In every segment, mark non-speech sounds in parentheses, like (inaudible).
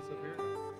for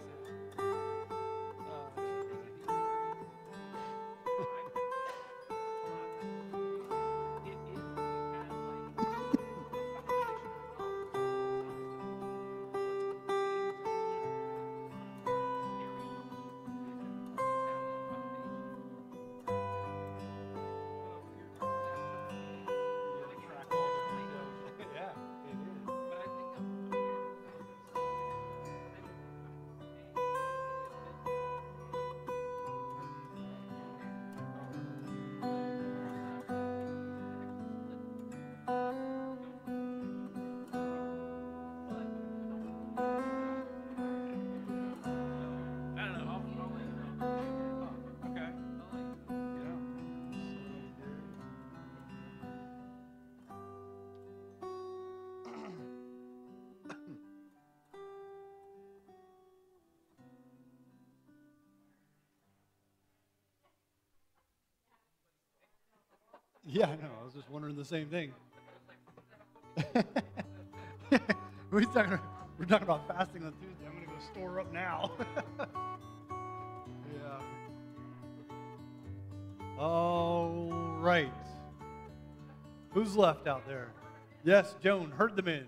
Yeah, I know. I was just wondering the same thing. (laughs) we're, talking, we're talking about fasting on Tuesday. I'm going to go store up now. (laughs) yeah. All right. Who's left out there? Yes, Joan, herd them in.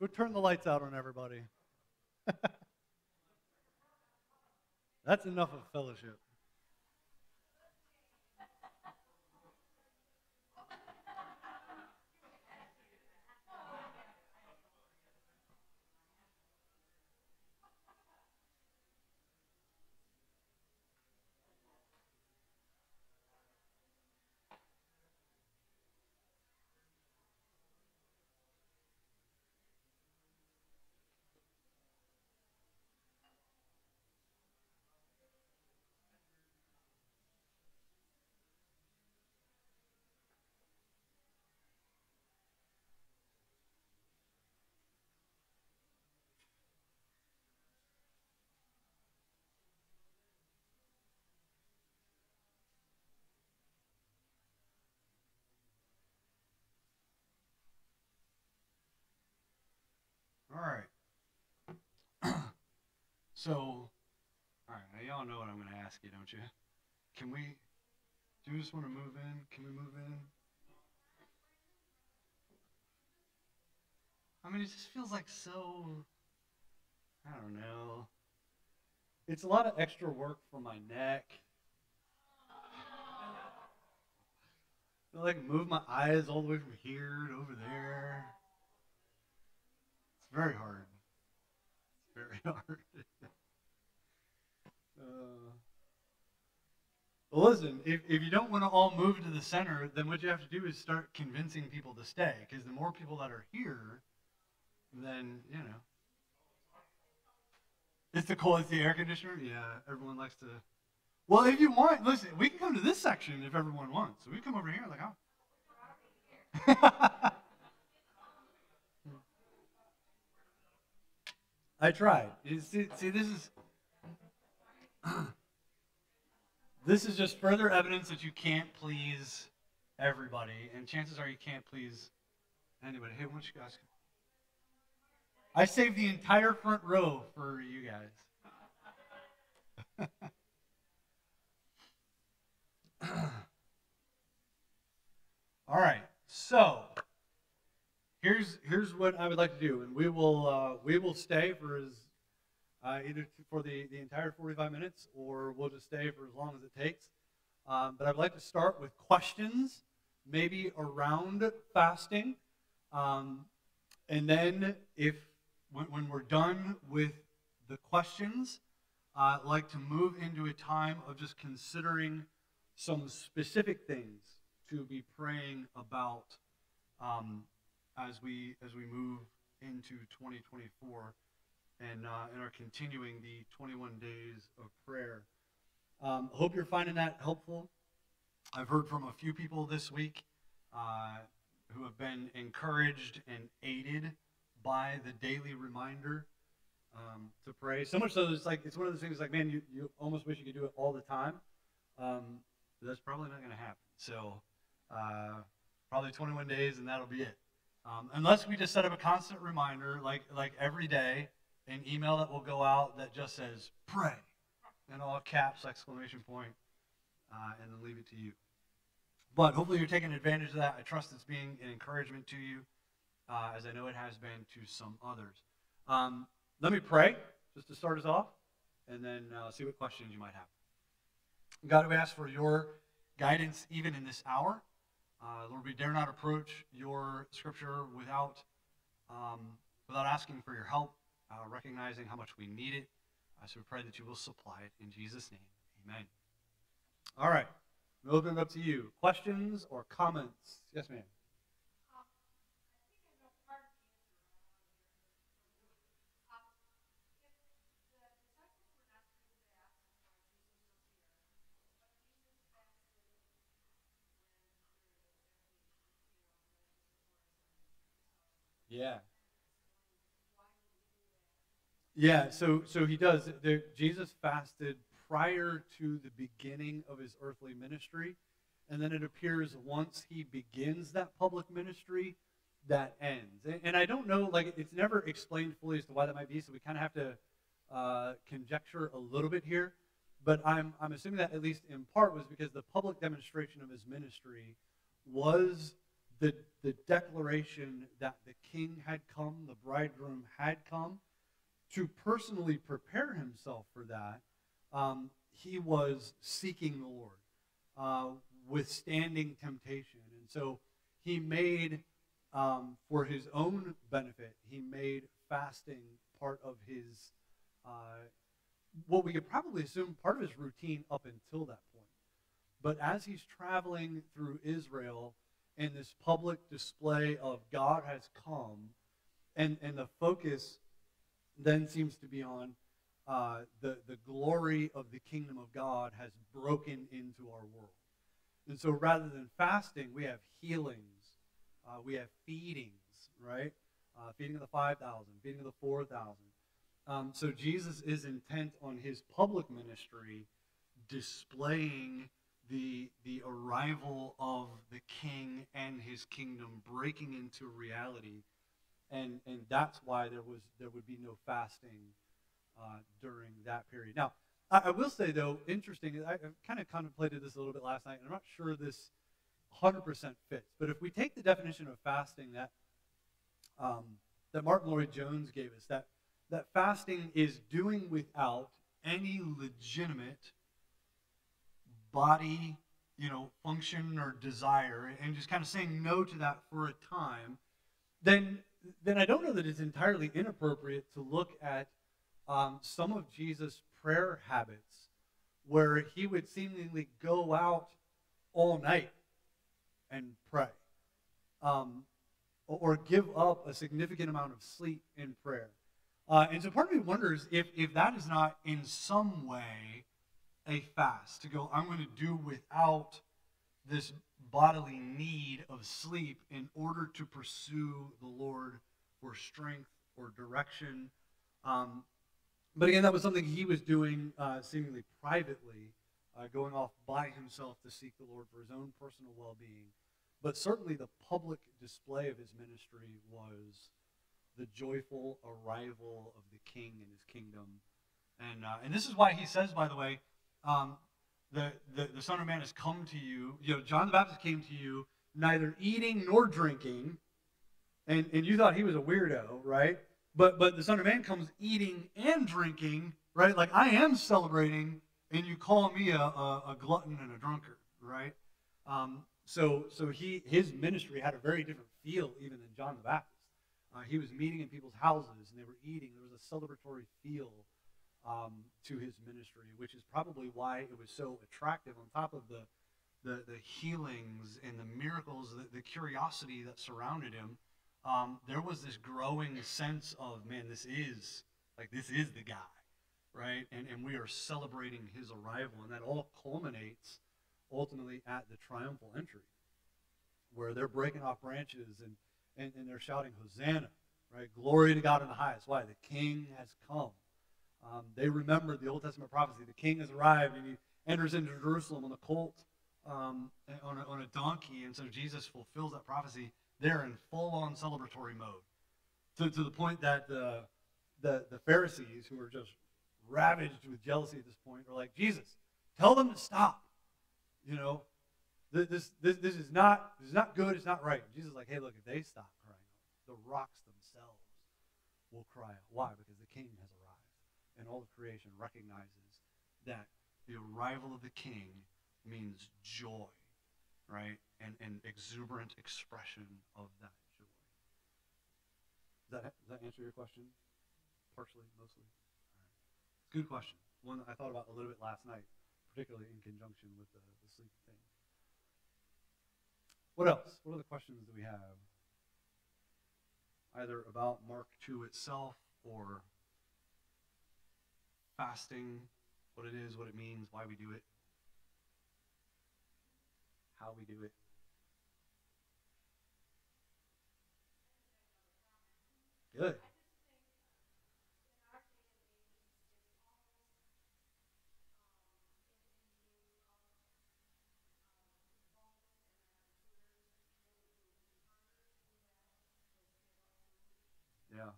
Go turn the lights out on everybody. (laughs) That's enough of fellowship. All right. So, all right, y'all know what I'm going to ask you, don't you? Can we, do you just want to move in? Can we move in? I mean, it just feels like so, I don't know. It's a lot of extra work for my neck. (sighs) I like move my eyes all the way from here to over there. It's very hard. It's very (laughs) hard. Uh, well, listen, if, if you don't want to all move to the center, then what you have to do is start convincing people to stay. Because the more people that are here, then, you know. It's the cold, it's the air conditioner? Yeah, everyone likes to. Well, if you want, listen, we can come to this section if everyone wants. So we come over here, like, oh. (laughs) I tried. See, see, this is this is just further evidence that you can't please everybody, and chances are you can't please anybody. Hey, why don't you guys? I saved the entire front row for you guys. (laughs) All right, so here's here's what I would like to do, and we will uh, we will stay for as uh, either for the the entire 45 minutes, or we'll just stay for as long as it takes. Um, but I'd like to start with questions, maybe around fasting, um, and then if when, when we're done with the questions, uh, I'd like to move into a time of just considering some specific things to be praying about um, as we as we move into 2024 and uh, and are continuing the 21 days of prayer. Um, hope you're finding that helpful. I've heard from a few people this week uh, who have been encouraged and aided by the daily reminder um, to pray. So much so, it's like it's one of those things. Like, man, you, you almost wish you could do it all the time. Um, that's probably not going to happen. So, uh, probably 21 days, and that'll be it. Um, unless we just set up a constant reminder, like like every day, an email that will go out that just says pray in all caps, exclamation point, uh, and then leave it to you. But hopefully you're taking advantage of that. I trust it's being an encouragement to you, uh, as I know it has been to some others. Um, let me pray just to start us off, and then uh, see what questions you might have. God, we ask for your guidance even in this hour. Uh, Lord, we dare not approach your scripture without, um, without asking for your help, uh, recognizing how much we need it. Uh, so we pray that you will supply it in Jesus' name. Amen. All right. We'll open it up to you. Questions or comments? Yes, ma'am. Yeah. Yeah, so so he does. Jesus fasted prior to the beginning of his earthly ministry, and then it appears once he begins that public ministry, that ends. And, and I don't know, like it's never explained fully as to why that might be. So we kind of have to uh, conjecture a little bit here. But I'm I'm assuming that at least in part was because the public demonstration of his ministry was the, the declaration that the king had come, the bridegroom had come, to personally prepare himself for that, um, he was seeking the Lord, uh, withstanding temptation. And so he made, um, for his own benefit, he made fasting part of his, uh, what we could probably assume part of his routine up until that point. But as he's traveling through Israel, and this public display of God has come, and, and the focus then seems to be on uh, the, the glory of the kingdom of God has broken into our world. And so rather than fasting, we have healings, uh, we have feedings, right? Uh, feeding of the 5,000, feeding of the 4,000. Um, so Jesus is intent on his public ministry displaying the, the arrival of the king and his kingdom breaking into reality. And, and that's why there, was, there would be no fasting uh, during that period. Now, I, I will say, though, interesting, I, I kind of contemplated this a little bit last night, and I'm not sure this 100% fits. But if we take the definition of fasting that, um, that Martyn Lloyd-Jones gave us, that, that fasting is doing without any legitimate body, you know, function or desire, and just kind of saying no to that for a time, then then I don't know that it's entirely inappropriate to look at um, some of Jesus' prayer habits, where he would seemingly go out all night and pray, um, or give up a significant amount of sleep in prayer. Uh, and so part of me wonders if, if that is not in some way a fast, to go, I'm going to do without this bodily need of sleep in order to pursue the Lord for strength or direction. Um, but again, that was something he was doing uh, seemingly privately, uh, going off by himself to seek the Lord for his own personal well being. But certainly the public display of his ministry was the joyful arrival of the king and his kingdom. And, uh, and this is why he says, by the way, um, the, the, the Son of Man has come to you. You know, John the Baptist came to you neither eating nor drinking, and, and you thought he was a weirdo, right? But but the Son of Man comes eating and drinking, right? Like I am celebrating, and you call me a, a, a glutton and a drunkard, right? Um, so so he his ministry had a very different feel even than John the Baptist. Uh, he was meeting in people's houses and they were eating. There was a celebratory feel um, to his ministry, which is probably why it was so attractive. On top of the the, the healings and the miracles, the, the curiosity that surrounded him, um, there was this growing sense of, man, this is like this is the guy, right? And and we are celebrating his arrival, and that all culminates ultimately at the triumphal entry, where they're breaking off branches and and, and they're shouting Hosanna, right? Glory to God in the highest. Why? The King has come. Um, they remembered the Old Testament prophecy. The king has arrived and he enters into Jerusalem on a colt, um, on, a, on a donkey. And so Jesus fulfills that prophecy there in full on celebratory mode. To, to the point that the, the, the Pharisees, who were just ravaged with jealousy at this point, are like, Jesus, tell them to stop. You know, this, this, this is not this is not good. It's not right. And Jesus is like, hey, look, if they stop crying, the rocks themselves will cry out. Why? Because the King has and all of creation recognizes that the arrival of the King means joy, right, and an exuberant expression of that joy. Does that, does that answer your question? Partially, mostly. Good question. One I thought about a little bit last night, particularly in conjunction with the, the sleep thing. What else? What are the questions that we have? Either about Mark 2 itself or fasting, what it is, what it means, why we do it, how we do it. Good. Yeah.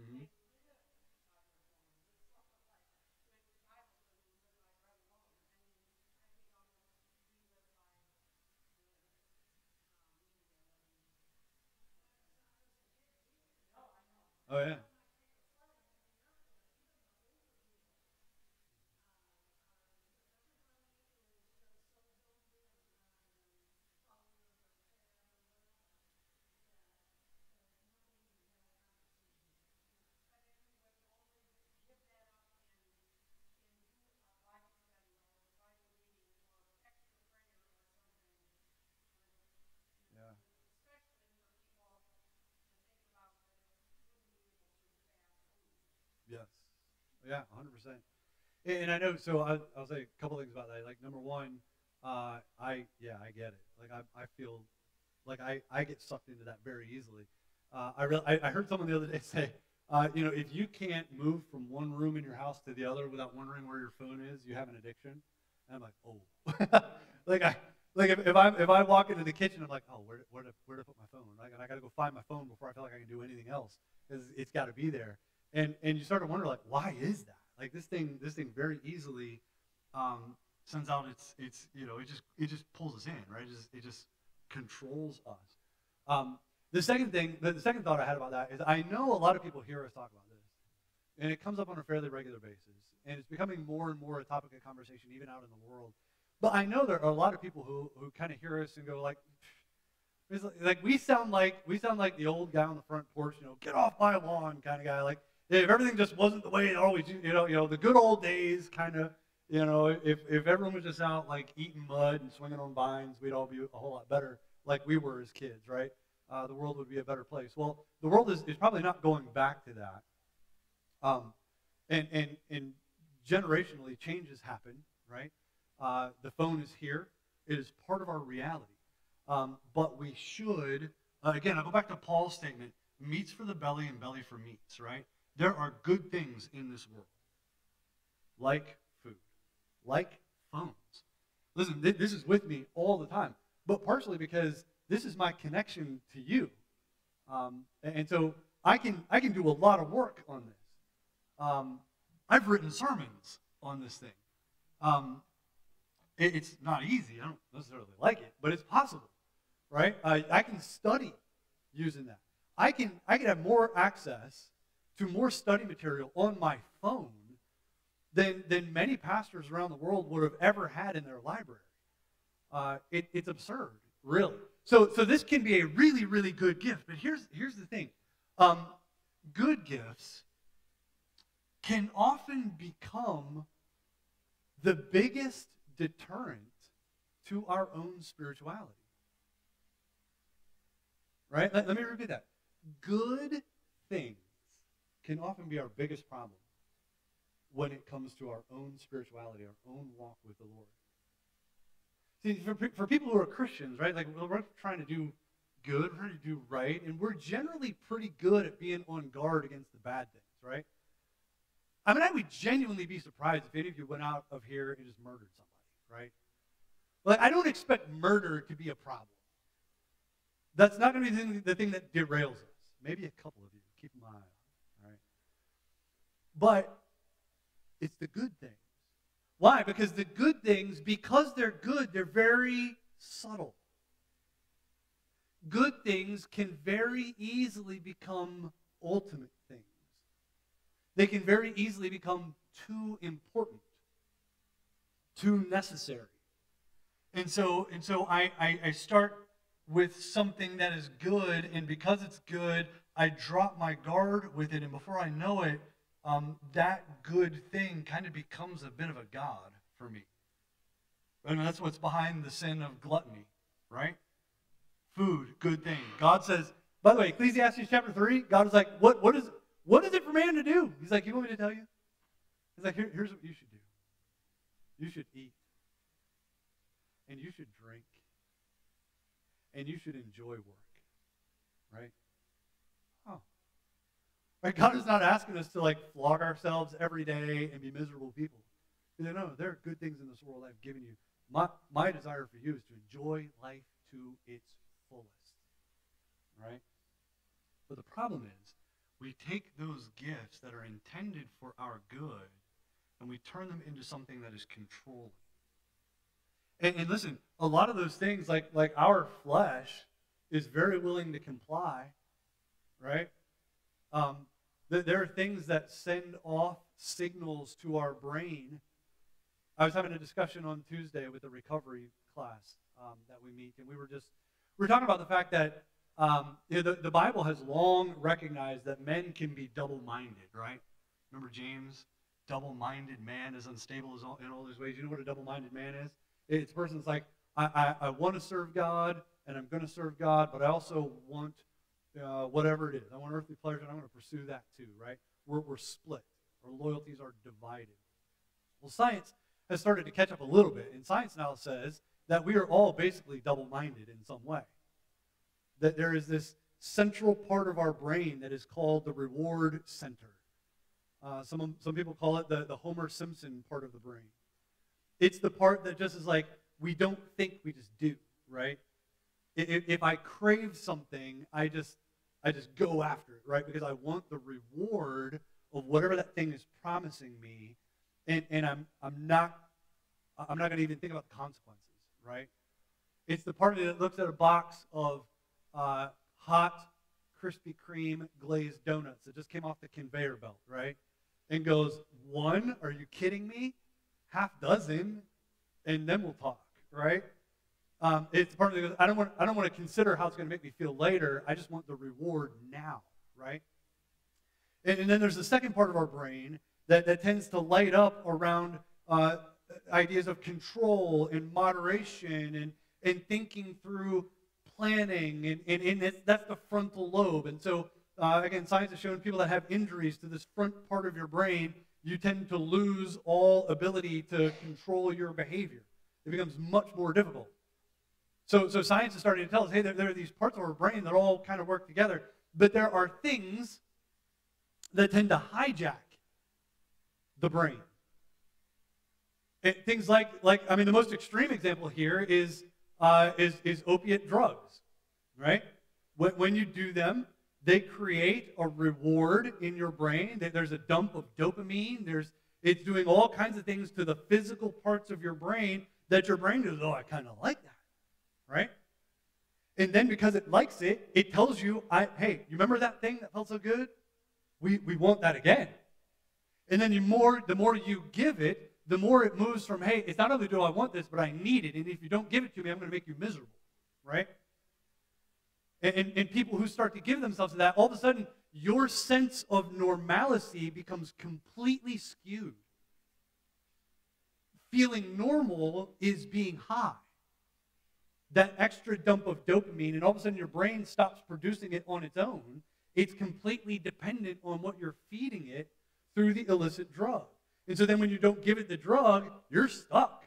Hmm Oh. Yeah. Yes. Yeah, 100%. And I know, so I, I'll say a couple things about that. Like, number one, uh, I, yeah, I get it. Like, I, I feel like I, I get sucked into that very easily. Uh, I, real, I, I heard someone the other day (laughs) say, uh, you know, if you can't move from one room in your house to the other without wondering where your phone is, you have an addiction. And I'm like, oh. (laughs) like, I, like if, if I if I walk into the kitchen, I'm like, oh, where where to where to put my phone? Like, and I got to go find my phone before I feel like I can do anything else because it's got to be there. And and you start to wonder like, why is that? Like this thing this thing very easily um, sends out its its you know it just it just pulls us in right. It just it just controls us. Um, the second thing, the, the second thought I had about that is I know a lot of people hear us talk about this, and it comes up on a fairly regular basis, and it's becoming more and more a topic of conversation even out in the world. But I know there are a lot of people who, who kind of hear us and go like, like, like we sound like we sound like the old guy on the front porch, you know, get off my lawn kind of guy. Like if everything just wasn't the way it always, you know, you know, the good old days kind of, you know, if if everyone was just out like eating mud and swinging on vines, we'd all be a whole lot better like we were as kids, right? Uh, the world would be a better place. Well, the world is, is probably not going back to that. Um, and, and, and generationally, changes happen, right? Uh, the phone is here. It is part of our reality. Um, but we should, uh, again, I'll go back to Paul's statement meats for the belly and belly for meats, right? There are good things in this world, like food, like phones. Listen, th- this is with me all the time, but partially because this is my connection to you. Um, and, so I can, I can do a lot of work on this. Um, I've written sermons on this thing. Um, it, it's not easy. I don't necessarily like it, but it's possible, right? I, I can study using that. I can, I can have more access to more study material on my phone than, than many pastors around the world would have ever had in their library. Uh, it, it's absurd, really. So, so this can be a really, really good gift. But here's, here's the thing um, good gifts can often become the biggest deterrent to our own spirituality. Right? Let, let me repeat that. Good things can often be our biggest problem when it comes to our own spirituality, our own walk with the Lord. See, for, for people who are Christians, right, like we're trying to do good, we're trying to do right, and we're generally pretty good at being on guard against the bad things, right? I mean, I would genuinely be surprised if any of you went out of here and just murdered somebody, right? Like, I don't expect murder to be a problem. That's not going to be the thing, that derails us. Maybe a couple of you. Keep an eye on, right? But it's the good things. Why? Because the good things, because they're good, they're very subtle. Good things can very easily become ultimate things. They can very easily become too important, too necessary. And so, and so I, I, I start with something that is good, and because it's good, I drop my guard with it, and before I know it, um, that good thing kind of becomes a bit of a god for me. And that's what's behind the sin of gluttony, right? Food, good thing. God says, by the way, Ecclesiastes chapter 3, God is like, what, what, is, what is it for man to do? He's like, you want me to tell you? He's like, Here, here's what you should do. You should eat. And you should drink. And you should enjoy work. Right? Right? God is not asking us to like flog ourselves every day and be miserable people. Like, no, there are good things in this world I've given you. My, my desire for you is to enjoy life to its fullest. Right? But the problem is, we take those gifts that are intended for our good and we turn them into something that is controlling. And, and listen, a lot of those things, like, like our flesh, is very willing to comply, right? Um, th- there are things that send off signals to our brain. I was having a discussion on Tuesday with the recovery class um, that we meet, and we were just we were talking about the fact that um, you know, the, the Bible has long recognized that men can be double-minded, right? Remember James? Double-minded man is unstable in all his ways. You know what a double-minded man is? It's a person that's like, I, I, I want to serve God, and I'm going to serve God, but I also want uh, whatever it is. I want earthly pleasure, and I'm going to pursue that too, right? We're, we're split. Our loyalties are divided. Well, science has started to catch up a little bit, and science now says that we are all basically double minded in some way. That there is this central part of our brain that is called the reward center. Uh, some, some people call it the, the Homer Simpson part of the brain. It's the part that just is like, we don't think, we just do, right? If, if I crave something, I just, I just go after it, right? Because I want the reward of whatever that thing is promising me, and, and I'm, I'm not, I'm not going to even think about the consequences, right? It's the part that looks at a box of uh, hot Krispy Kreme glazed donuts that just came off the conveyor belt, right? And goes, one, are you kidding me? half dozen, and then we'll talk, right? Um, it's part of the, I don't want I don't want to consider how it's going to make me feel later. I just want the reward now, right? And, and then there's the second part of our brain that, that tends to light up around uh, ideas of control and moderation and, and thinking through planning. And, and, and that's the frontal lobe. And so, uh, again, science has shown people that have injuries to this front part of your brain you tend to lose all ability to control your behavior. It becomes much more difficult. So, so science is starting to tell us, hey, there, there are these parts of our brain that all kind of work together, but there are things that tend to hijack the brain. It, things like, like, I mean, the most extreme example here is, uh, is, is opiate drugs, right? When, when you do them, they create a reward in your brain. There's a dump of dopamine. There's it's doing all kinds of things to the physical parts of your brain that your brain goes, oh, I kind of like that, right? And then because it likes it, it tells you, I, hey, you remember that thing that felt so good? We, we want that again. And then the more, the more you give it, the more it moves from, hey, it's not only do I want this, but I need it. And if you don't give it to me, I'm going to make you miserable, right? and, and, and people who start to give themselves to that, all of a sudden, your sense of normalcy becomes completely skewed. Feeling normal is being high. That extra dump of dopamine, and all of a sudden your brain stops producing it on its own. It's completely dependent on what you're feeding it through the illicit drug. And so then when you don't give it the drug, you're stuck.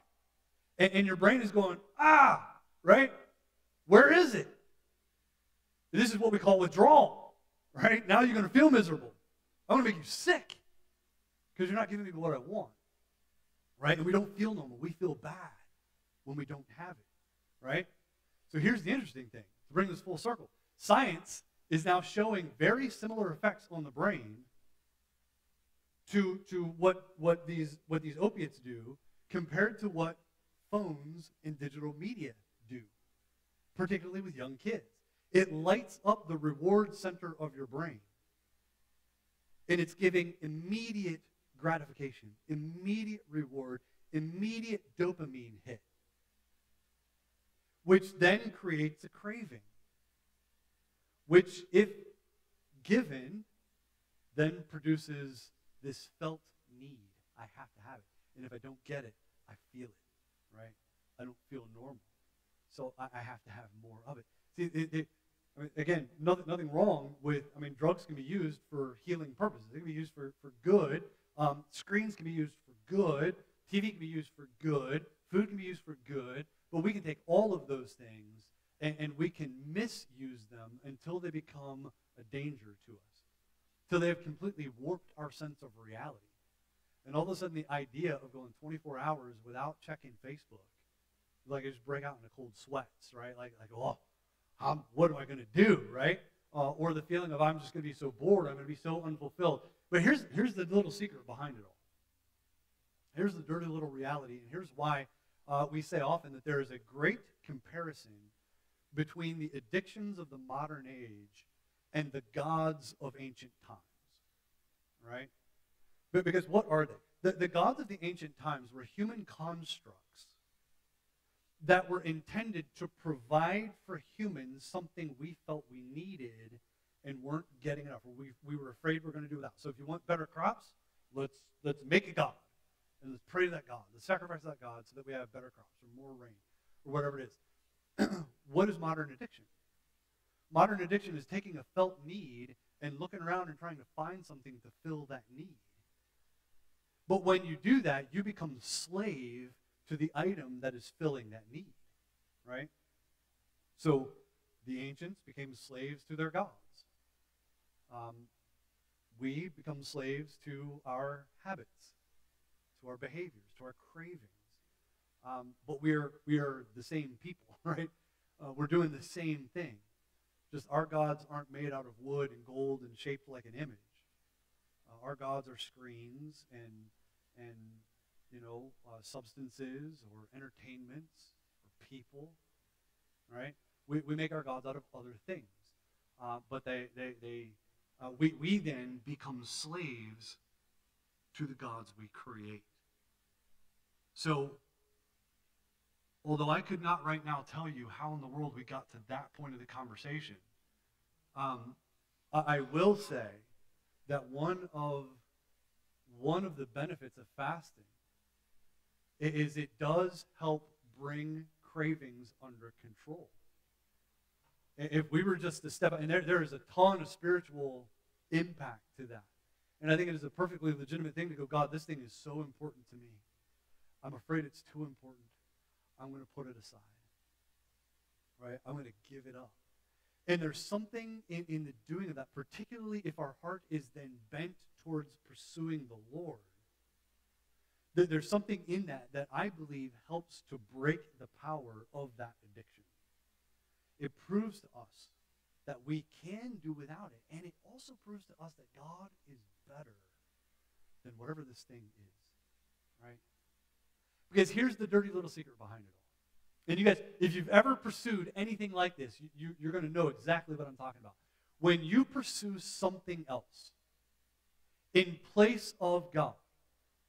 And, and your brain is going, ah, right? Where is it? This is what we call withdrawal, right? Now you're going to feel miserable. I'm going to make you sick. because you're not giving me what I want. Right? And we don't feel normal. We feel bad when we don't have it. Right? So here's the interesting thing to bring this full circle science is now showing very similar effects on the brain to, to what, what, these, what these opiates do compared to what phones and digital media do, particularly with young kids. It lights up the reward center of your brain. And it's giving immediate gratification, immediate reward, immediate dopamine hit, which then creates a craving, which, if given, then produces this felt need. I have to have it. And if I don't get it, I feel it, right? I don't feel normal. So I, I have to have more of it. See, it, it, I mean, again, nothing, nothing wrong with, I mean, drugs can be used for healing purposes. They can be used for, for good. Um, screens can be used for good. TV can be used for good. Food can be used for good. But we can take all of those things and, and we can misuse them until they become a danger to us. Till they have completely warped our sense of reality. And all of a sudden, the idea of going 24 hours without checking Facebook, like I just break out into cold sweats, right? Like, like oh, I'm, what am I going to do, right? Uh, or the feeling of I'm just going to be so bored, I'm going to be so unfulfilled. But here's, here's the little secret behind it all. Here's the dirty little reality, and here's why uh, we say often that there is a great comparison between the addictions of the modern age and the gods of ancient times. Right? But because what are they? The, the gods of the ancient times were human constructs that were intended to provide for humans something we felt we needed and weren't getting enough, we, we were afraid we are going to do without. So if you want better crops, let's, let's make a God. And let's pray to that God. Let's sacrifice to that God so that we have better crops or more rain or whatever it is. (clears throat) what is modern addiction? Modern addiction is taking a felt need and looking around and trying to find something to fill that need. But when you do that, you become slave to the item that is filling that need, right? So the ancients became slaves to their gods. Um, we become slaves to our habits, to our behaviors, to our cravings. Um, but we are, we are the same people, (laughs) right? Uh, we're doing the same thing. Just our gods aren't made out of wood and gold and shaped like an image. Uh, our gods are screens and and you know uh, substances or entertainments or people. Right? We, we make our gods out of other things, uh, but they they they uh, we we then become slaves to the gods we create. So although I could not right now tell you how in the world we got to that point of the conversation, um, I will say that one of one of the benefits of fasting is it does help bring cravings under control. If we were just to step, and there, there is a ton of spiritual impact to that. And I think it is a perfectly legitimate thing to go, God, this thing is so important to me. I'm afraid it's too important. I'm going to put it aside. Right? I'm going to give it up. And there's something in, in the doing of that, particularly if our heart is then bent towards pursuing the Lord. That there's something in that that I believe helps to break the power of that addiction. It proves to us that we can do without it. And it also proves to us that God is better than whatever this thing is. Right? Because here's the dirty little secret behind it all. And you guys, if you've ever pursued anything like this, you, you, are going to know exactly what I'm talking about. When you pursue something else in place of God,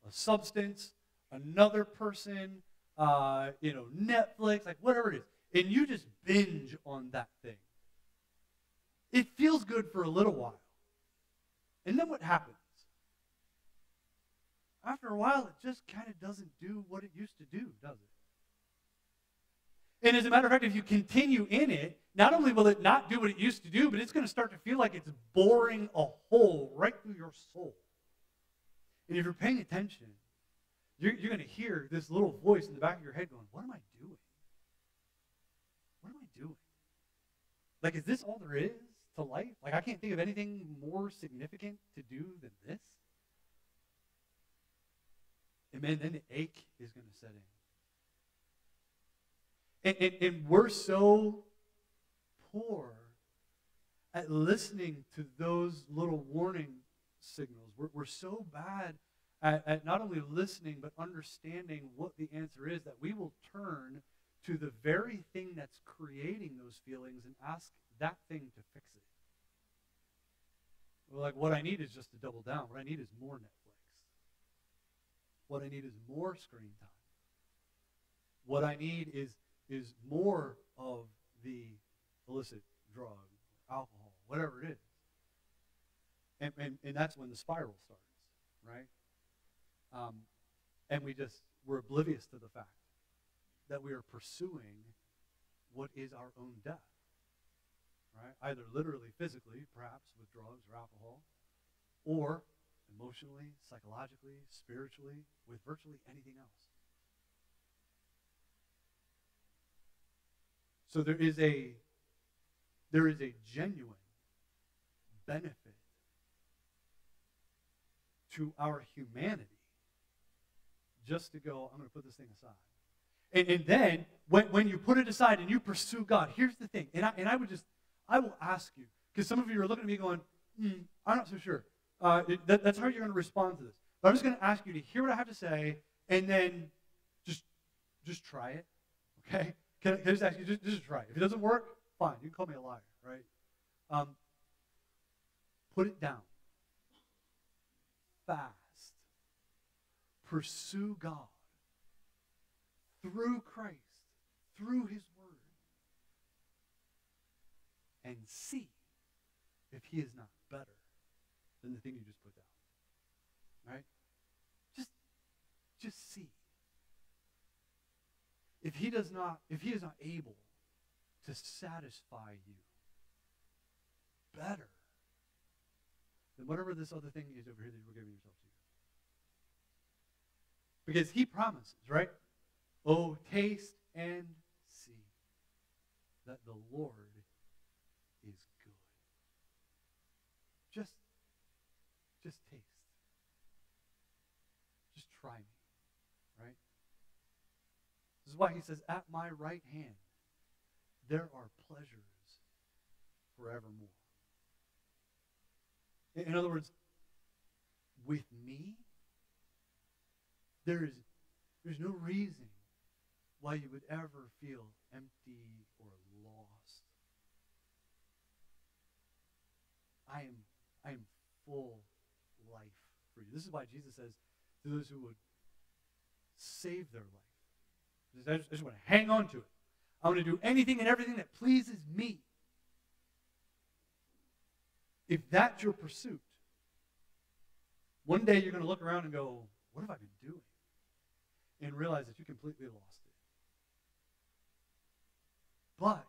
a substance, another person, uh, you know, Netflix, like whatever it is, and you just binge on that thing, it feels good for a little while. And then what happens? After a while, it just kind of doesn't do what it used to do, does it? And as a matter of fact, if you continue in it, not only will it not do what it used to do, but it's going to start to feel like it's boring a hole right through your soul. And if you're paying attention, you're, you're going to hear this little voice in the back of your head going, What am I doing? What am I doing? Like, is this all there is to life? Like, I can't think of anything more significant to do than this. And then the ache is going to set in. And, and, and we're so poor at listening to those little warning signals. We're, we're so bad at, at not only listening, but understanding what the answer is that we will turn to the very thing that's creating those feelings and ask that thing to fix it. We're like, what I need is just to double down. What I need is more Netflix. What I need is more screen time. What I need is, is more of the illicit drug, alcohol, whatever it is. And, and, and that's when the spiral starts, right? Um, and we just, we're oblivious to the fact that we are pursuing what is our own death, right? Either literally, physically, perhaps with drugs or alcohol, or emotionally, psychologically, spiritually, with virtually anything else. So there is a there is a genuine benefit to our humanity just to go, I'm going to put this thing aside. And, and then when, when you put it aside and you pursue God, here's the thing. And I, and I would just, I will ask you, because some of you are looking at me going, hmm, I'm not so sure. Uh, that, that's how you're going to respond to this. But I'm just going to ask you to hear what I have to say and then just, just try it. Okay? Can, can I just ask you, just, just try it. If it doesn't work, fine. You can call me a liar, right? Um, put it down. Fast. Pursue God through Christ, through His Word, and see if He is not better than the thing you just put down. Right? Just, just see. If He does not, if He is not able to satisfy you better than whatever this other thing is over here that you're giving yourself to. Because he promises, right? Oh, taste and see that the Lord is good. Just, just taste. Just try me, right? This is why he says, At my right hand, there are pleasures forevermore. In other words, with me, there is there's no reason why you would ever feel empty or lost. I am I am full life for you. This is why Jesus says to those who would save their life. I just, I just want to hang on to it. I want to do anything and everything that pleases me. If that's your pursuit, one day you're going to look around and go, What have I been doing? And realize that you completely lost it. But,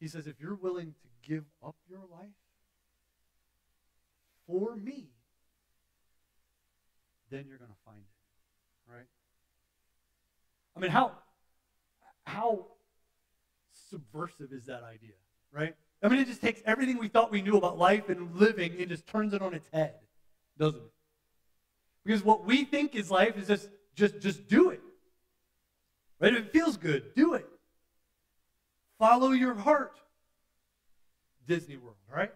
he says, if you're willing to give up your life for me, then you're going to find it. Right? I mean, how, how subversive is that idea? Right? I mean, it just takes everything we thought we knew about life and living and just turns it on its head, doesn't it? Because what we think is life is just just just do it. Right? If it feels good, do it. Follow your heart. Disney World, right?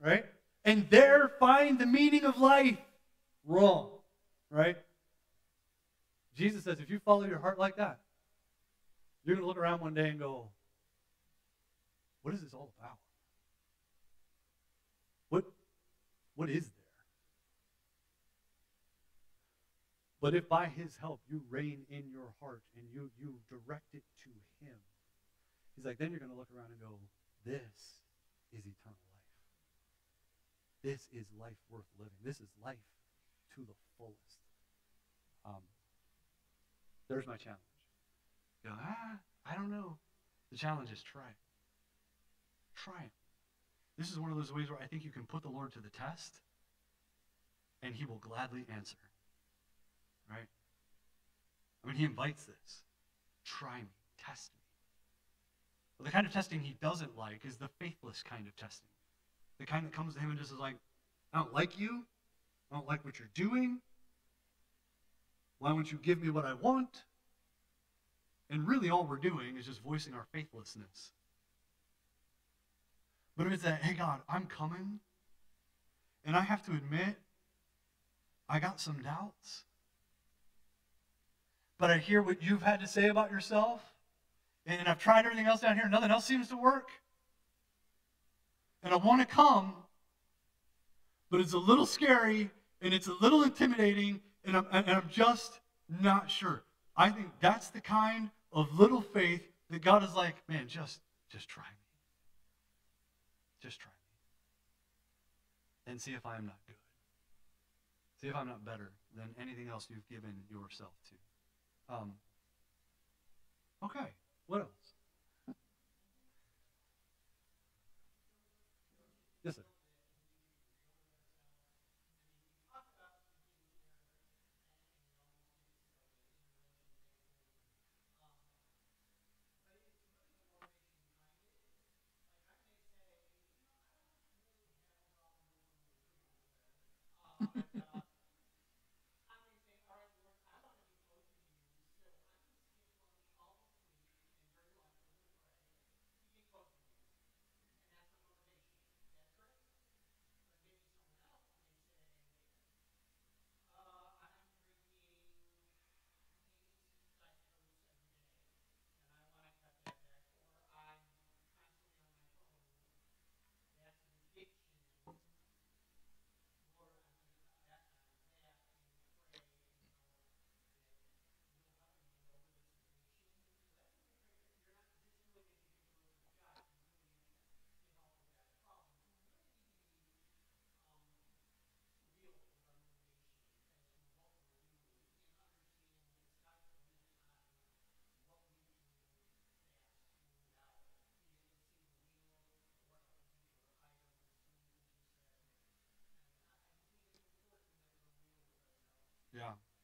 Right? And there find the meaning of life. Wrong. Right? Jesus says if you follow your heart like that, you're going to look around one day and go, what is this all about? What, what is there? But if by his help you rein in your heart and you, you direct it to him, he's like, then you're going to look around and go, this is eternal life. This is life worth living. This is life to the fullest. Um, there's my challenge. You go, ah, I don't know. The challenge is try it. Try it. This is one of those ways where I think you can put the Lord to the test, and he will gladly answer. Right? I mean, he invites this. Try me, test me. But the kind of testing he doesn't like is the faithless kind of testing. The kind that comes to him and just is like, I don't like you. I don't like what you're doing. Why won't you give me what I want? And really, all we're doing is just voicing our faithlessness. But if it's that, hey, God, I'm coming, and I have to admit, I got some doubts. But I hear what you've had to say about yourself, and I've tried everything else down here, nothing else seems to work. And I want to come, but it's a little scary, and it's a little intimidating, and I'm, and I'm just not sure. I think that's the kind of little faith that God is like, man, just, just try me. Just try me. And see if I am not good. See if I'm not better than anything else you've given yourself to. Um, okay, what else?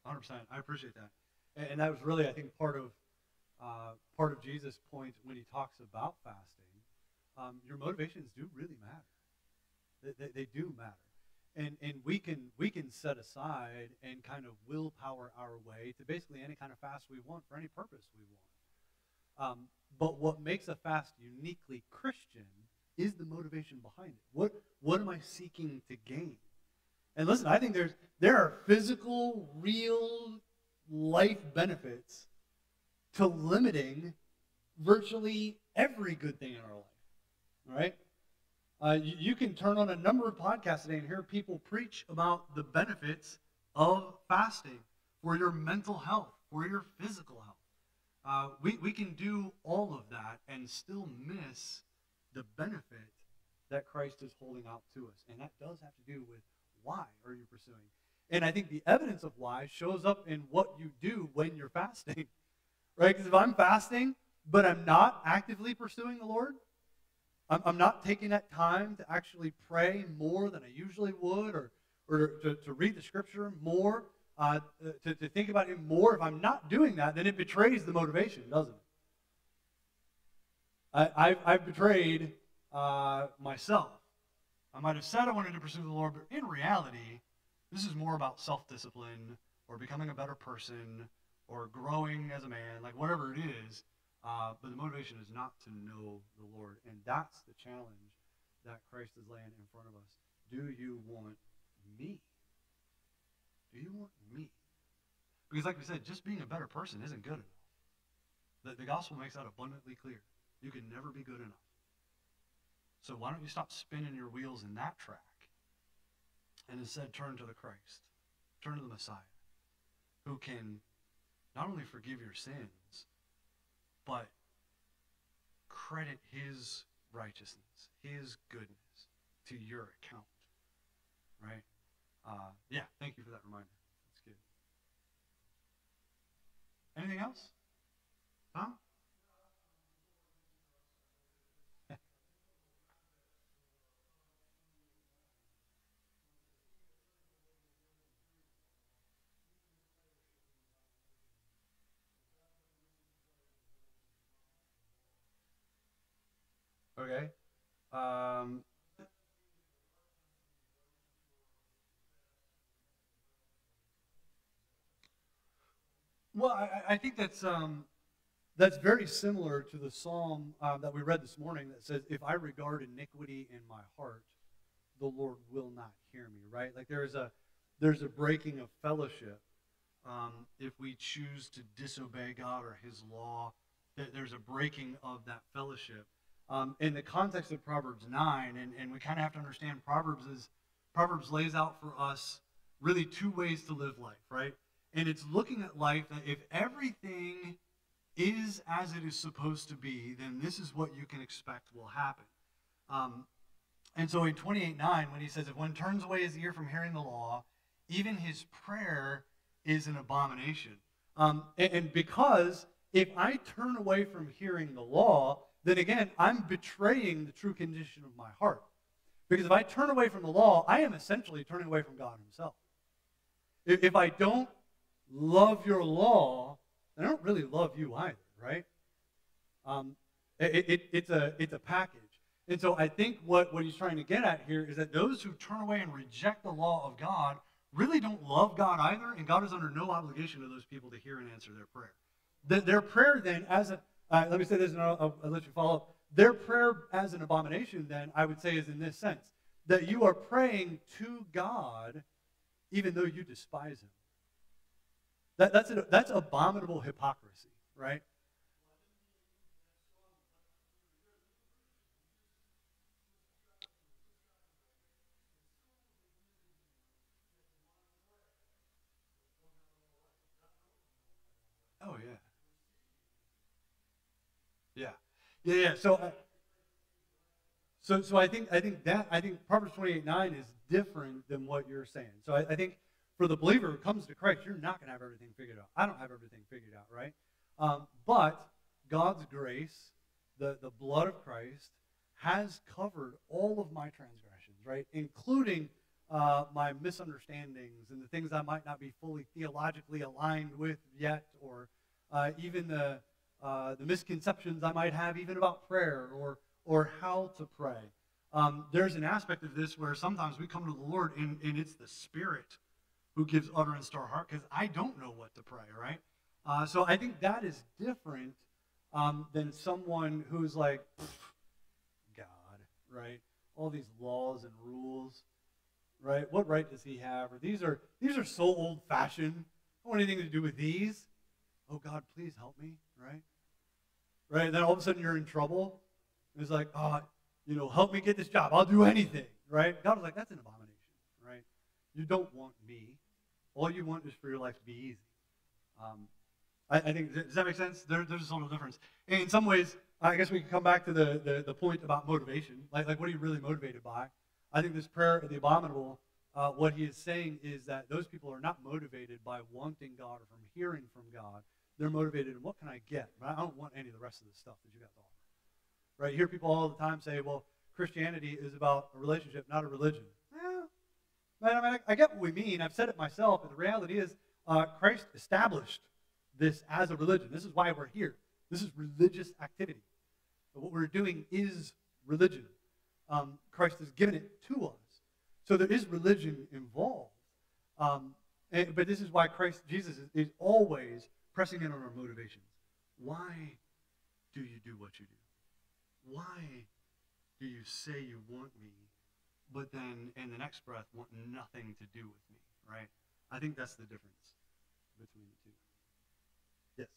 100%. I appreciate that. And, and that was really, I think, part of uh, part of Jesus' point when he talks about fasting. Um, your motivations do really matter. They, they, they, do matter. And, and we can we can set aside and kind of willpower our way to basically any kind of fast we want for any purpose we want. Um, but what makes a fast uniquely Christian is the motivation behind it. What what am I seeking to gain? And listen, I think there's there are physical, real life benefits to limiting virtually every good thing in our life. All right? Uh, you, you, can turn on a number of podcasts today and hear people preach about the benefits of fasting for your mental health, for your physical health. Uh, we, we can do all of that and still miss the benefit that Christ is holding out to us. And that does have to do with why are you pursuing? And I think the evidence of why shows up in what you do when you're fasting, (laughs) right? Because if I'm fasting, but I'm not actively pursuing the Lord, I'm, I'm, not taking that time to actually pray more than I usually would, or, or to, to read the scripture more, uh, to, to think about Him more. If I'm not doing that, then it betrays the motivation, doesn't it? I, have I've betrayed uh, myself I might have said I wanted to pursue the Lord, but in reality, this is more about self discipline or becoming a better person or growing as a man, like whatever it is. Uh, but the motivation is not to know the Lord. And that's the challenge that Christ is laying in front of us. Do you want me? Do you want me? Because, like we said, just being a better person isn't good enough. The, the gospel makes that abundantly clear. You can never be good enough. So why don't you stop spinning your wheels in that track and instead turn to the Christ, turn to the Messiah, who can not only forgive your sins, but credit his righteousness, his goodness to your account. Right? Uh, yeah, thank you for that reminder. That's good. Anything else? Huh? Okay. Um, Well, I, I think that's um, that's very similar to the psalm um, that we read this morning that says, "If I regard iniquity in my heart, the Lord will not hear me." Right? Like there's a there's a breaking of fellowship um, if we choose to disobey God or His law. There's a breaking of that fellowship. Um, in the context of Proverbs 9, and, and we kind of have to understand Proverbs is Proverbs lays out for us really two ways to live life, right? And it's looking at life that if everything is as it is supposed to be, then this is what you can expect will happen. Um, and so in 28 9, when he says, If one turns away his ear from hearing the law, even his prayer is an abomination. Um, and, and because if I turn away from hearing the law, then again, I'm betraying the true condition of my heart. Because if I turn away from the law, I am essentially turning away from God Himself. If, if I don't love your law, then I don't really love you either, right? Um, it, it, it's, a, it's a package. And so I think what, what he's trying to get at here is that those who turn away and reject the law of God really don't love God either, and God is under no obligation to those people to hear and answer their prayer. The, their prayer then, as a, uh, let me say this and I'll, I'll, let you follow up. Their prayer as an abomination, then, I would say, is in this sense that you are praying to God even though you despise him. That, that's, that's abominable hypocrisy, right? Oh yeah. Yeah. Yeah, yeah. So uh, so so I think I think that I think Proverbs 28 9 is different than what you're saying. So I, I think for the believer who comes to Christ, you're not going to have everything figured out. I don't have everything figured out, right? Um, but God's grace, the, the blood of Christ, has covered all of my transgressions, right? Including uh, my misunderstandings and the things I might not be fully theologically aligned with yet, or uh, even the, uh, the misconceptions I might have even about prayer or, or how to pray. Um, there's an aspect of this where sometimes we come to the Lord and, and it's the Spirit who gives utterance to our heart because I don't know what to pray, right? Uh, so I think that is different um, than someone who's like, God, right? All these laws and rules, right? What right does he have? Or these are these are so old fashioned. I don't want anything to do with these. Oh God, please help me, right? Right? And then all of a sudden you're in trouble. It's like, oh, you know, help me get this job. I'll do anything, right? God was like, that's an abomination, right? You don't want me. All you want is for your life to be easy. Um, I, I, think, does that make sense? There, there's a little difference. And in some ways, I guess we can come back to the, the, the, point about motivation. Like, like, what are you really motivated by? I think this prayer of the abominable, uh, what he is saying is that those people are not motivated by wanting God or from hearing from God. They're motivated in what can I get? I don't want any of the rest of the stuff that you got to offer. Right? You hear people all the time say, well, Christianity is about a relationship, not a religion. Yeah. I, mean, I get what we mean. I've said it myself, but the reality is uh, Christ established this as a religion. This is why we're here. This is religious activity. But what we're doing is religion. Um, Christ has given it to us. So there is religion involved. Um, and, but this is why Christ Jesus is, is always pressing in on our motivations. Why do you do what you do? Why do you say you want me, but then in the next breath want nothing to do with me, right? I think that's the difference between the two. Yes.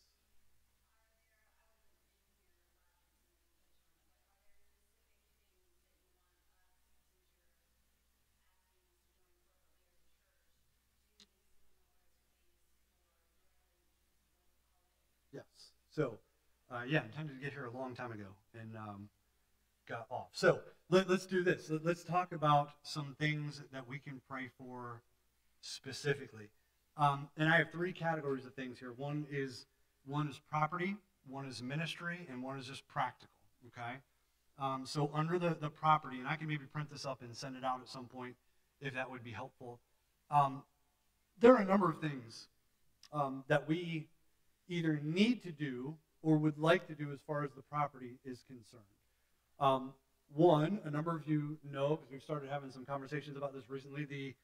Yes. So uh, yeah, intended to get here a long time ago and um, got off. So let, us do this. Let, us talk about some things that we can pray for specifically. Um, and I have three categories of things here. One is one is property, one is ministry, and one is just practical. Okay. Um, so under the, the property, and I can maybe print this up and send it out at some point if that would be helpful. Um, there are a number of things um, that we either need to do or would like to do as far as the property is concerned. Um, one, a number of you know, because we've started having some conversations about this recently, the,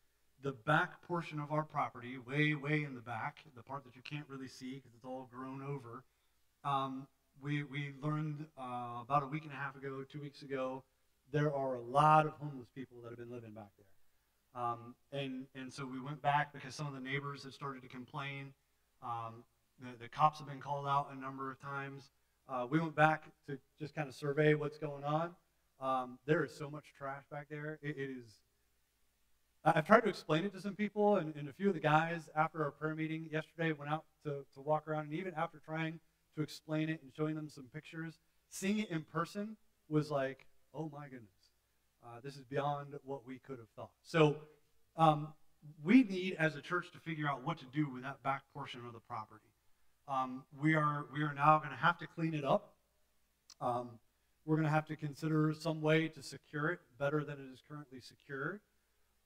the back portion of our property, way, way in the back, the part that you can't really see because it's all grown over, um, we, we learned uh, about a week and a half ago, two weeks ago, there are a lot of homeless people that have been living back there. Um, and, and so we went back because some of the neighbors had started to complain. Um, the, the cops have been called out a number of times. Uh, we went back to just kind of survey what's going on. Um, there is so much trash back there. it, it is. I've tried to explain it to some people, and, and a few of the guys after our prayer meeting yesterday went out to, to walk around, and even after trying to explain it and showing them some pictures, seeing it in person was like, oh my goodness, uh, this is beyond what we could have thought. So um, we need, as a church, to figure out what to do with that back portion of the property. Um, we are we are now going to have to clean it up. Um, we're going to have to consider some way to secure it better than it is currently secured.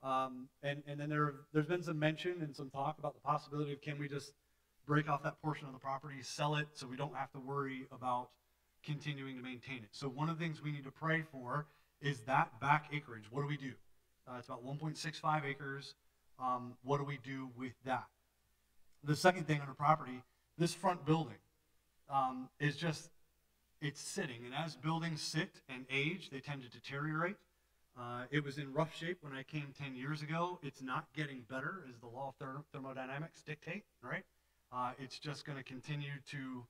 Um, and, and then there, there's been some mention and some talk about the possibility of can we just break off that portion of the property, sell it so we don't have to worry about continuing to maintain it. So one of the things we need to pray for is that back acreage. What do we do? Uh, it's about 1.65 acres. Um, what do we do with that? The second thing on the property, this front building um, is just, it's sitting. And as buildings sit and age, they tend to deteriorate. Uh, it was in rough shape when I came 10 years ago. It's not getting better as the law of therm- thermodynamics dictate, right? Uh, it's just going to continue to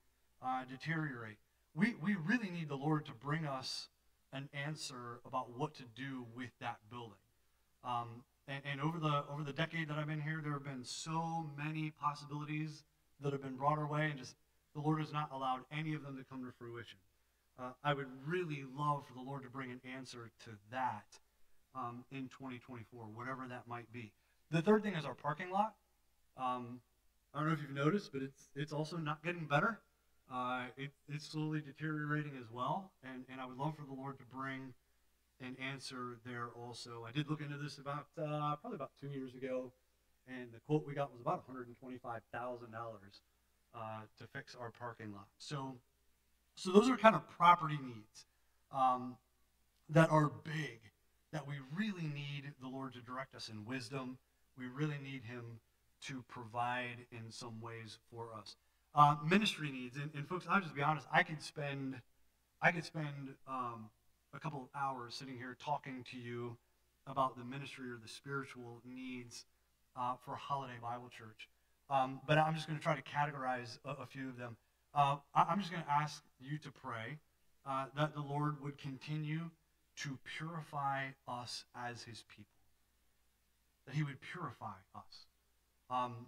uh, deteriorate. We, we really need the Lord to bring us an answer about what to do with that building. Um, and, and over the over the decade that I've been here, there have been so many possibilities that have been brought our way, and just the Lord has not allowed any of them to come to fruition. Uh, I would really love for the Lord to bring an answer to that um, in 2024, whatever that might be. The third thing is our parking lot. Um, I don't know if you've noticed, but it's it's also not getting better. Uh, it, it's slowly deteriorating as well, and, and I would love for the Lord to bring an answer there also. I did look into this about uh, probably about two years ago, and the quote we got was about $125,000 uh, to fix our parking lot. So, so those are kind of property needs um, that are big, that we really need the Lord to direct us in wisdom. We really need Him to provide in some ways for us. Uh, ministry needs, and, and folks, I'll just be honest. I could spend, I could spend um, a couple of hours sitting here talking to you about the ministry or the spiritual needs uh, for Holiday Bible Church. Um, but I'm just going to try to categorize a, a few of them. Uh, I, am just going to ask you to pray uh, that the Lord would continue to purify us as his people, that he would purify us. Um,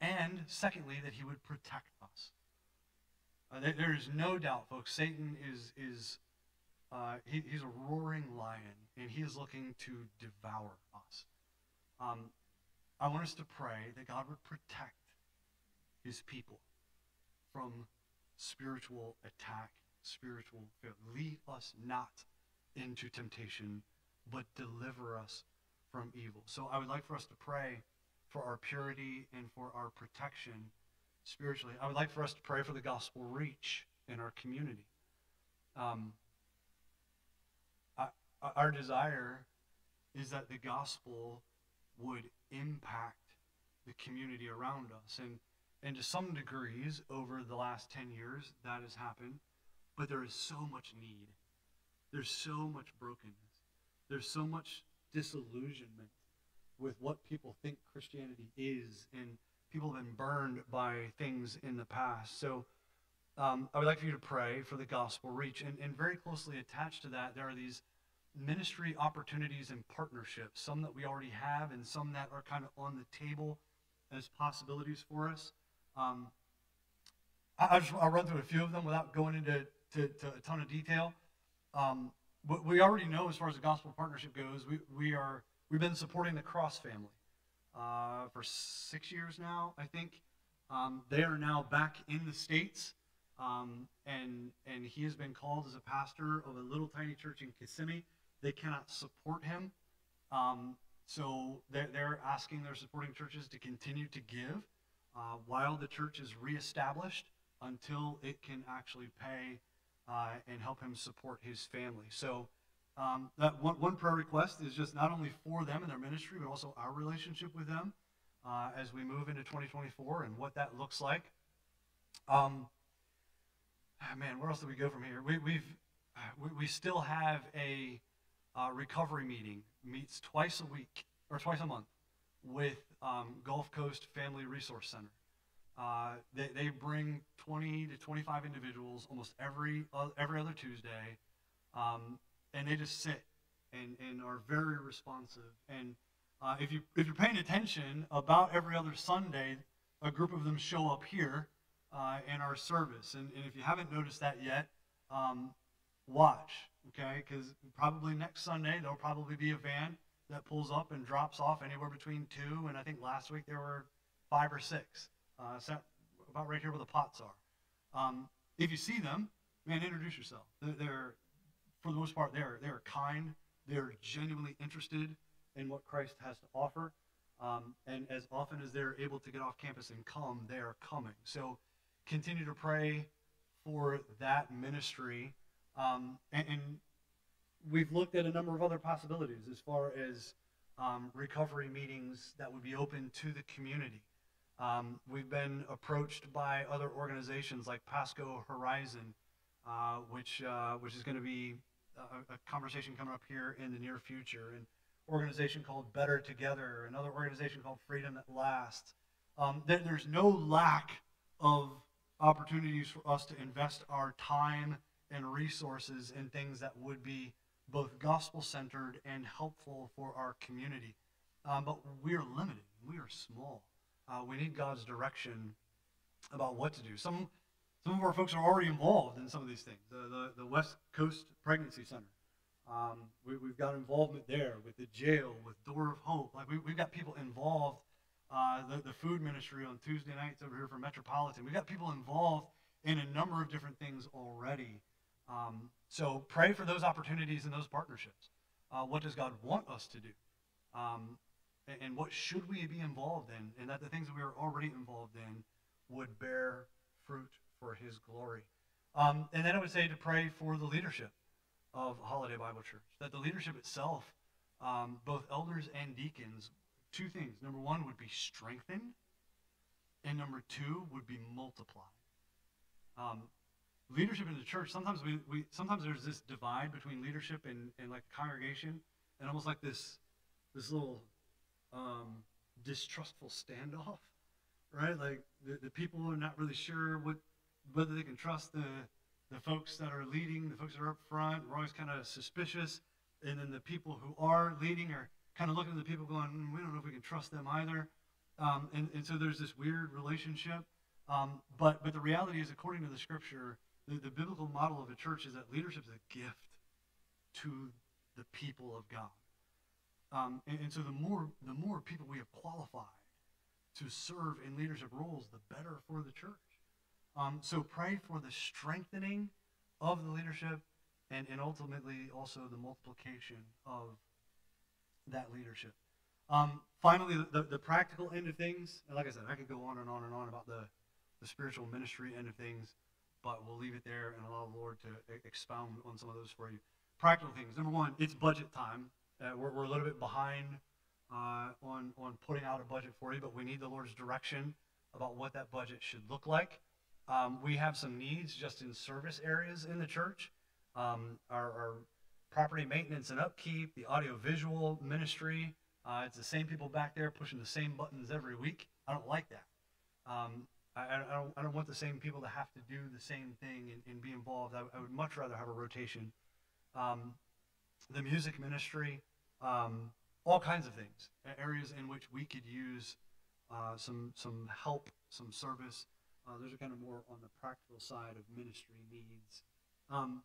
and secondly, that he would protect us. Uh, there, there is no doubt, folks, Satan is, is uh, he, he's a roaring lion, and he is looking to devour us. Um, I want us to pray that God would protect his people from spiritual attack, spiritual failure. Lead us not into temptation, but deliver us from evil. So I would like for us to pray for our purity and for our protection spiritually. I would like for us to pray for the gospel reach in our community. Um, our desire is that the gospel would impact the community around us. And, and to some degrees, over the last 10 years, that has happened. But there is so much need. There's so much brokenness. There's so much disillusionment with what people think Christianity is. And people have been burned by things in the past. So um, I would like for you to pray for the gospel reach. And, and very closely attached to that, there are these ministry opportunities and partnerships, some that we already have and some that are kind of on the table as possibilities for us. Um, I, I just, I'll run through a few of them without going into to, to a ton of detail. Um, but we already know as far as the gospel partnership goes, we, we are, we've been supporting the Cross family uh, for six years now, I think. Um, they are now back in the States. Um, and and he has been called as a pastor of a little tiny church in Kissimmee. They cannot support him. Um, so they're, they're, asking their supporting churches to continue to give uh, while the church is reestablished until it can actually pay uh, and help him support his family. So Um, that one, one prayer request is just not only for them and their ministry, but also our relationship with them uh, as we move into 2024 and what that looks like. Um, ah, man, where else do we go from here? We, we've we, we still have a uh, recovery meeting meets twice a week or twice a month with um, Gulf Coast Family Resource Center. Uh, they, they bring 20 to 25 individuals almost every uh, every other Tuesday, um, and they just sit and, and are very responsive. And uh, if you if you're paying attention, about every other Sunday, a group of them show up here uh, in our service. And, and if you haven't noticed that yet, um, watch, okay? Because probably next Sunday there'll probably be a van that pulls up and drops off anywhere between two and I think last week there were five or six. Uh, about right here where the pots are. Um, if you see them, man, introduce yourself. They're, they're, for the most part, they're they're kind. They're genuinely interested in what Christ has to offer. Um, and as often as they're able to get off campus and come, they are coming. So continue to pray for that ministry. Um, and, and, we've looked at a number of other possibilities as far as um, recovery meetings that would be open to the community. Um, we've been approached by other organizations like Pasco Horizon, uh, which uh, which is going to be a, a, conversation coming up here in the near future. An organization called Better Together, another organization called Freedom at Last. Um, there, there's no lack of opportunities for us to invest our time and resources and things that would be both gospel centered and helpful for our community. Um, but we're limited. We are small. Uh, we need God's direction about what to do. Some some of our folks are already involved in some of these things. The the, the West Coast Pregnancy Center. Um, we, have got involvement there with the jail, with Door of Hope. Like we, we've got people involved. Uh, the, the food ministry on Tuesday nights over here for Metropolitan. We've got people involved in a number of different things already. Um, so pray for those opportunities and those partnerships. Uh, what does God want us to do? Um, and, and what should we be involved in? And that the things that we are already involved in would bear fruit for his glory. Um, and then I would say to pray for the leadership of Holiday Bible Church, that the leadership itself, um, both elders and deacons, two things. Number one would be strengthened, and number two would be multiplied. Um, leadership in the church, sometimes we, we sometimes there's this divide between leadership and, and like congregation, and almost like this this little um, distrustful standoff, right? Like the, the people are not really sure what whether they can trust the the folks that are leading, the folks that are up front. We're always kind of suspicious, and then the people who are leading are kind of looking at the people going, mm, we don't know if we can trust them either. Um, and, and so there's this weird relationship. Um, but but the reality is, according to the scripture, the, the biblical model of a church is that leadership is a gift to the people of God. Um, and, and, so the more the more people we have qualified to serve in leadership roles, the better for the church. Um, so pray for the strengthening of the leadership and, and ultimately also the multiplication of that leadership. Um, finally, the, the, practical end of things, like I said, I could go on and on and on about the, the spiritual ministry end of things, but we'll leave it there and allow the Lord to expound on some of those for you. Practical things. Number one, it's budget time. Uh, we're, we're a little bit behind uh, on, on putting out a budget for you, but we need the Lord's direction about what that budget should look like. Um, we have some needs just in service areas in the church. Um, our, our, property maintenance and upkeep, the audiovisual ministry. Uh, it's the same people back there pushing the same buttons every week. I don't like that. Um, I, I, don't, I don't want the same people to have to do the same thing and, and be involved. I, I, would much rather have a rotation. Um, the music ministry, um, all kinds of things, areas in which we could use uh, some some help, some service. Uh, those are kind of more on the practical side of ministry needs. Um,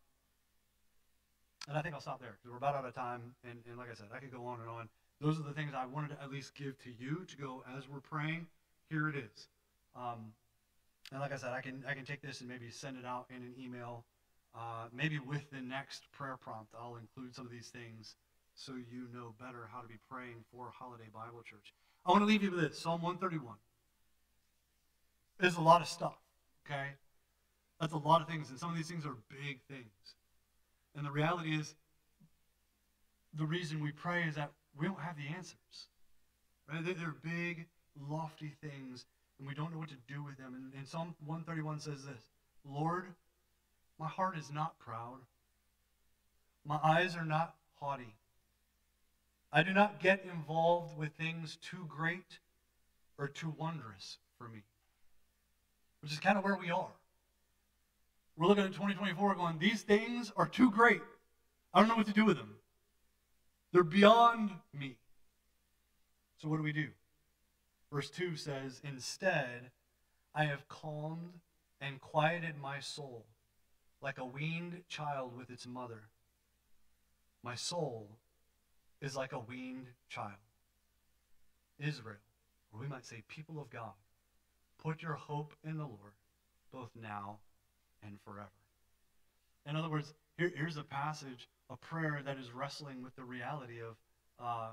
and I think I'll stop there because we're about out of time. And, and like I said, I could go on and on. Those are the things I wanted to at least give to you to go as we're praying. Here it is. Um, and like I said, I can I can take this and maybe send it out in an email uh, maybe with the next prayer prompt, I'll include some of these things so you know better how to be praying for Holiday Bible Church. I want to leave you with this Psalm 131. There's a lot of stuff, okay? That's a lot of things, and some of these things are big things. And the reality is, the reason we pray is that we don't have the answers. Right? They're, they're big, lofty things, and we don't know what to do with them. And, and Psalm 131 says this Lord, my heart is not proud, my eyes are not haughty. I do not get involved with things too great or too wondrous for me, which is kind of where we are. We're looking at 2024 going, these things are too great. I don't know what to do with them. They're beyond me. So what do we do? Verse 2 says, Instead, I have calmed and quieted my soul like a weaned child with its mother. My soul is like a weaned child. Israel, or we might say people of God, put your hope in the Lord, both now and forever. In other words, here, here's a passage, a prayer that is wrestling with the reality of uh,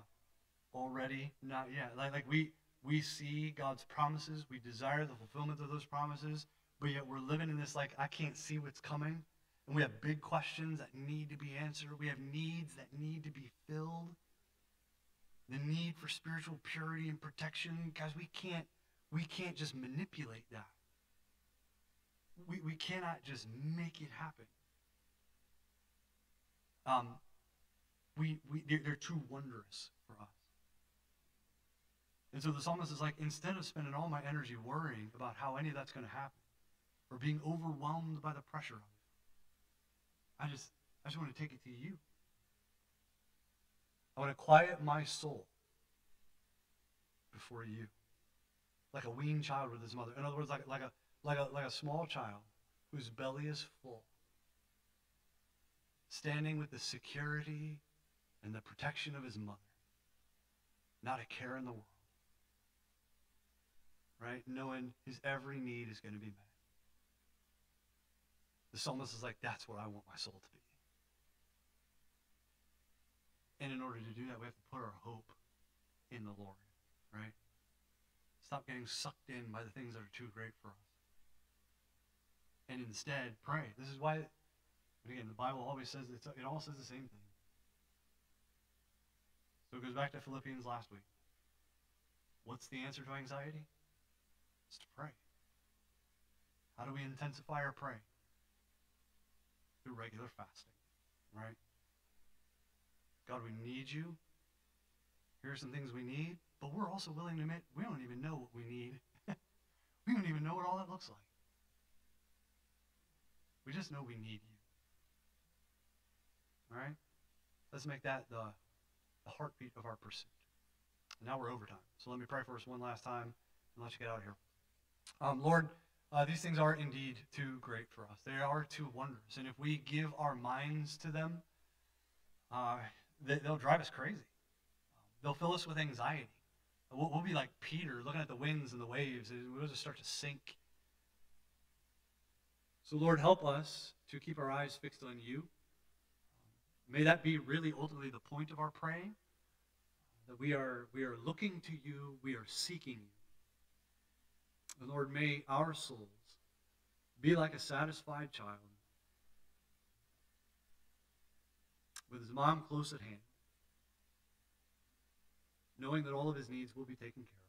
already, not yet. Like, like we, we see God's promises, we desire the fulfillment of those promises, but yet we're living in this like, I can't see what's coming. And we have big questions that need to be answered. We have needs that need to be filled. The need for spiritual purity and protection, guys, we can't we can't just manipulate that. We, we cannot just make it happen. Um, we, we, they're, they're too wondrous for us. And so the psalmist is like, instead of spending all my energy worrying about how any of that's going to happen or being overwhelmed by the pressure of it, I just, I just want to take it to you. I want to quiet my soul before you. Like a weaned child with his mother. In other words, like, like, a, like, a, like a small child whose belly is full, standing with the security and the protection of his mother, not a care in the world, right? Knowing his every need is going to be met. The psalmist is like, that's what I want my soul to be. And in order to do that, we have to put our hope in the Lord, right? Stop getting sucked in by the things that are too great for us. And instead, pray. This is why, again, the Bible always says, it all says the same thing. So it goes back to Philippians last week. What's the answer to anxiety? It's to pray. How do we intensify our praying? Through regular fasting, right? God, we need you. Here are some things we need, but we're also willing to admit we don't even know what we need. (laughs) we don't even know what all that looks like. We just know we need you. All right? Let's make that the, the heartbeat of our pursuit. And now we're overtime. So let me pray for us one last time and let you get out of here. Um, Lord, uh, these things are indeed too great for us. They are too wondrous. And if we give our minds to them, uh, they, will drive us crazy. They'll fill us with anxiety. We'll, we'll, be like Peter looking at the winds and the waves, and we'll just start to sink. So, Lord, help us to keep our eyes fixed on you. May that be really ultimately the point of our praying. That we are, we are looking to you, we are seeking you. And Lord, may our souls be like a satisfied child with his mom close at hand, knowing that all of his needs will be taken care of.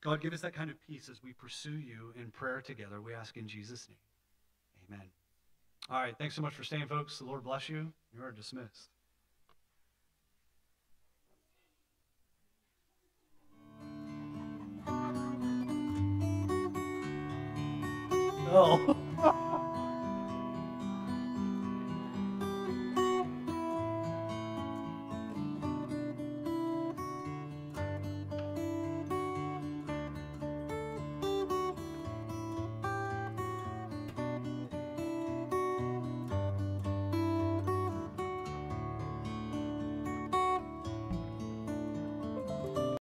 God, give us that kind of peace as we pursue you in prayer together. We ask in Jesus' name. Amen. All right. Thanks so much for staying, folks. The Lord bless you. You are dismissed. Oh.